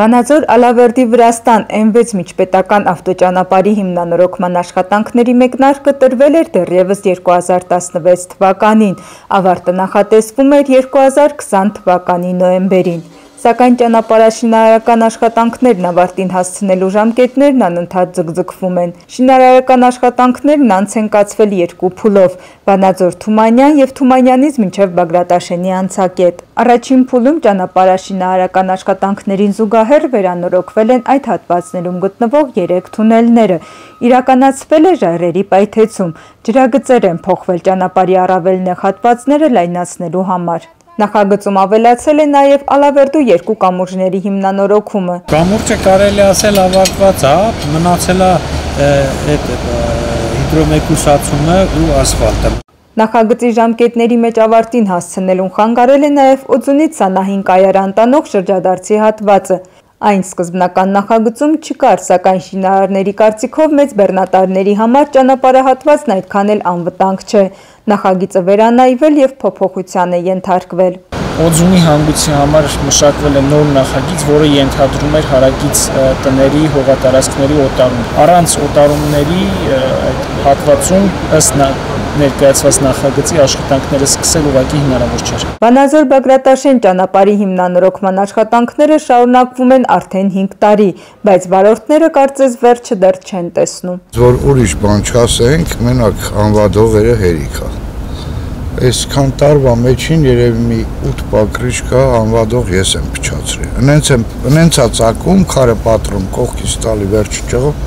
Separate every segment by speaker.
Speaker 1: Վանաձոր Ալավերդի Վրաստան M6 միջպետական ավտոճանապարհի հիմնանորոգման աշխատանքների մեկնարկը տրվել էր դեռևս 2016 թվականին, ավարտը նախատեսվում էր 2020 թվականի նոյեմբերին սակայն ճանապարհաշինարարական աշխատանքներն ավարտին հասցնելու ժամկետներն անընդհատ ձգձգվում են։ Շինարարական աշխատանքներն անց են կացվել երկու փուլով՝ Վանաձոր Թումանյան եւ Թումանյանից մինչեւ Բագրատաշենի անցակետ։ Առաջին փուլում ճանապարհաշինարարական աշխատանքներին զուգահեռ վերանորոգվել են այդ հատվածներում գտնվող 3 թունելները։ Իրականացվել է ժայռերի պայթեցում։ Ջրագծեր են փոխվել ճանապարհի առավել նեղ հատվածները լայնացնելու համար։ Նախագծում ավելացել է նաև Ալավերդու երկու կամուրջների հիմնանորոգումը։
Speaker 2: Կամուրջը կարելի ասել ավարտված է, մնացել է այդ հիդրոմեկուսացումը ու ասֆալտը։
Speaker 1: Նախագծի ժամկետների մեջ ավարտին հասցնելուն խանգարել է նաև Օձունից Սանահին կայարան տանող շրջադարձի հատվածը։ Այն սկզբնական նախագծում չկար, սակայն շինարարների կարծիքով մեծ բեռնատարների համար ճանապարհահատվածն այդքան էլ անվտանգ չէ։ Նախագիծը վերանայվել եւ փոփոխության է ենթարկվել։
Speaker 2: Օձունի հանգույցի համար մշակվել է նոր նախագիծ, որը ենթադրում էր հարակից տների հողատարածքների օտարում։ Առանց օտարումների այդ հատվածում ըստ ներկայացված նախագծի աշխատանքները սկսել ուղղակի հնարավոր չէր։
Speaker 1: Վանաձոր Բագրատաշեն ճանապարհի հիմնանորոգման աշխատանքները շարունակվում են արդեն 5 տարի, բայց վարորդները կարծես վերջը դեռ չեն տեսնում։
Speaker 3: Որ ուրիշ բան չասենք, մենակ անվադողերը հերիք է։ Այսքան տարվա մեջին երևի մի 8 պակրիչ կա անվադող ես եմ փչացրել։ Ընենց եմ, ընենցա ցակում, քարը պատրում, կողքից տալի վերջ ճղով,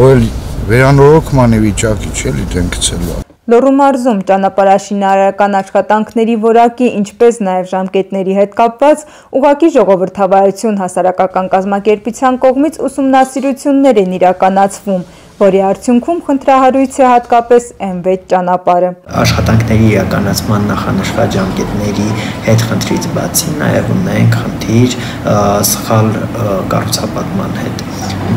Speaker 3: որ վերանորոգմանի վիճակի չէ, դեն գցելու։
Speaker 1: Լոռու մարզում ճանապարհաշինարարական աշխատանքների որակի, ինչպես նաև ժամկետների հետ կապված ուղղակի ժողովրդավարություն հասարակական կազմակերպության կողմից ուսումնասիրություններ են իրականացվում, որի արդյունքում խնդրահարույց է հատկապես M6 ճանապարհը։
Speaker 4: Աշխատանքների իրականացման նախանշված ժամկետների հետ խնդրից բացի նաև ունենք խնդիր սխալ կառուցապատման հետ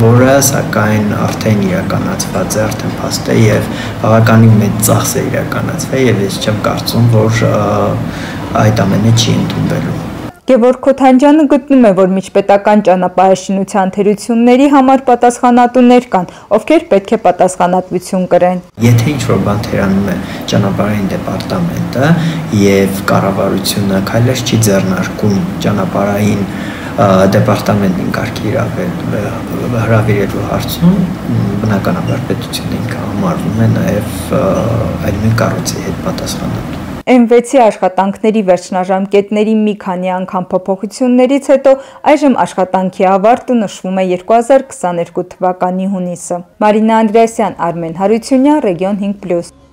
Speaker 4: որը սակայն արդեն իրականացված է, արդեն փաստ է եւ բավականին մեծ ծախս է իրականացվել եւ ես չեմ կարծում, որ այդ ամենը չի ընդունվելու։
Speaker 1: Գևորգ Քոթանջյանը գտնում է, որ միջպետական ճանապարհաշինության թերությունների համար պատասխանատուներ կան, ովքեր պետք է պատասխանատվություն կրեն։
Speaker 4: Եթե ինչ-որ բան թերանում է ճանապարհային դեպարտամենտը եւ կառավարությունը քայլեր չի ձեռնարկում ճանապարհային դեպարտամենտին կարգի հրավիրելու հարցում բնականաբար պետությունը ինքը համարվում է նաև այլ մի կառույցի հետ պատասխանատու։
Speaker 1: M6-ի աշխատանքների վերջնաժամկետների մի քանի անգամ փոփոխություններից հետո այժմ աշխատանքի ավարտը նշվում է 2022 թվականի հունիսը։ Մարինա Անդրեասյան, Արմեն Հարությունյան, Ռեգիոն 5+։